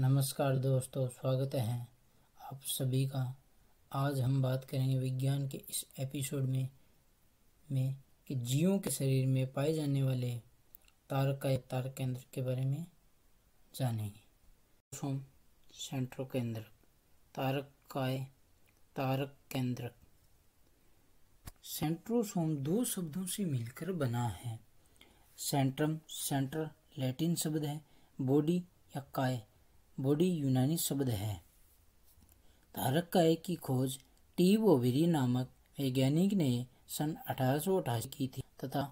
नमस्कार दोस्तों, स्वागत है आप सभी का। आज हम बात करेंगे विज्ञान के इस एपिसोड में में कि जीवों के शरीर में पाए जाने वाले तारक का तारक केंद्र के बारे में जानेंगे। सेंट्रो केंद्र तारक काय तारक केंद्र। सेंट्रोसोम दो शब्दों से मिलकर बना है। सेंट्रम सेंटर लैटिन शब्द है, बॉडी या काय। बॉडी यूनानी शब्द है। तारक काय की खोज टी बोवेरी नामक वैज्ञानिक ने सन अठारह सौ अठासी की थी तथा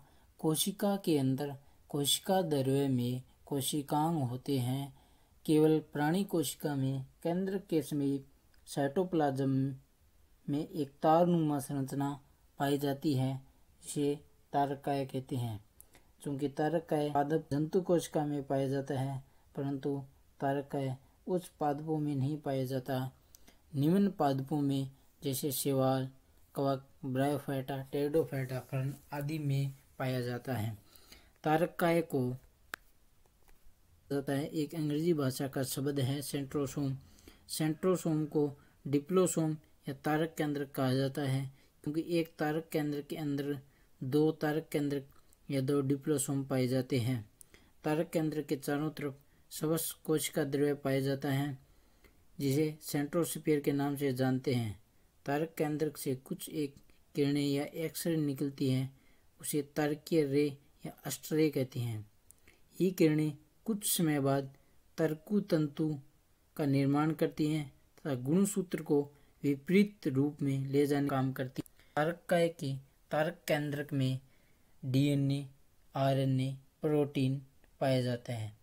कोशिका के अंदर कोशिका द्रव्य में कोशिकांग होते हैं। केवल प्राणी कोशिका में केंद्र के समीप साइटोप्लाज्म में एक तारनुमा संरचना पाई जाती है, जिसे तारकाय कहते हैं। चूँकि तारकाय पादप जंतु कोशिका में पाया जाता है, परंतु तारक है उच्च पादपों में नहीं पाया जाता। निम्न पादपों में, जैसे शेवाल, कवक, ब्रायोफाइटा टेडोफाइटा फर्न आदि में पाया जाता है। तारकाय को जाता है। एक अंग्रेज़ी भाषा का शब्द है सेंट्रोसोम। सेंट्रोसोम को डिप्लोसोम या तारक केंद्र कहा जाता है, क्योंकि एक तारक केंद्र के अंदर दो तारक केंद्र या दो डिप्लोसोम पाए जाते हैं। तारक केंद्र के चारों तरफ़ सबस कोश का द्रव्य पाया जाता है जिसे सेंट्रोस्फीयर के नाम से जानते हैं। तारक केंद्र से कुछ एक किरणें या एक्सरे निकलती हैं उसे तारकीय रे या अस्ट्रे कहते हैं। ये किरणें कुछ समय बाद तरकु तंतु का निर्माण करती हैं तथा गुणसूत्र को विपरीत रूप में ले जाने काम करती तारक काय के तारक केंद्रक में डीएनए, आरएनए, प्रोटीन पाया जाता है।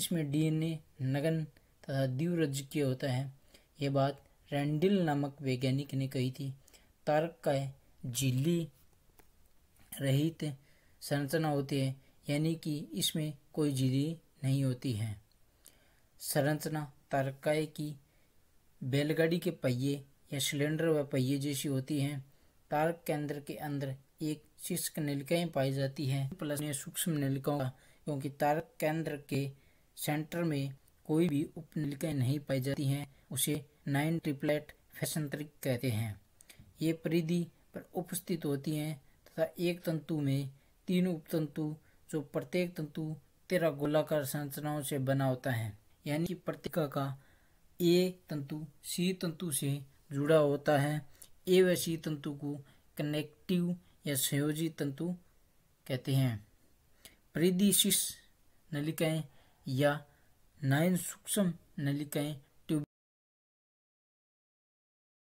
इसमें डीएनए नगन तथा द्विरज्जीय होता है। ये बात रैंडिल नामक वैज्ञानिक ने कही थी। तारक का झिल्ली रहित संरचना होती है, यानी कि इसमें कोई झिल्ली नहीं होती है। संरचना तारकाय की बैलगाड़ी के पहिए या सिलेंडर व पहिए जैसी होती हैं। तारक केंद्र के अंदर एक शुष्क नलिकाएँ पाई जाती हैं, प्लस सूक्ष्म नलिकाओं का, क्योंकि तारक केंद्र के सेंटर में कोई भी उपनलिकाएँ नहीं पाई जाती हैं, उसे नाइन ट्रिपलेट फैसंतरिक कहते हैं। ये परिधि पर उपस्थित होती हैं तथा एक तंतु में तीन उपतंतु जो प्रत्येक तंतु तेरह गोलाकार संरचनाओं से बना होता है। यानी कि प्रत्येक का ए तंतु सी तंतु से जुड़ा होता है। ए व सी तंतु को कनेक्टिव या संयोजी तंतु कहते हैं। परिधि शीश नलिकाएँ या नाइन सूक्ष्म नलिकाएँ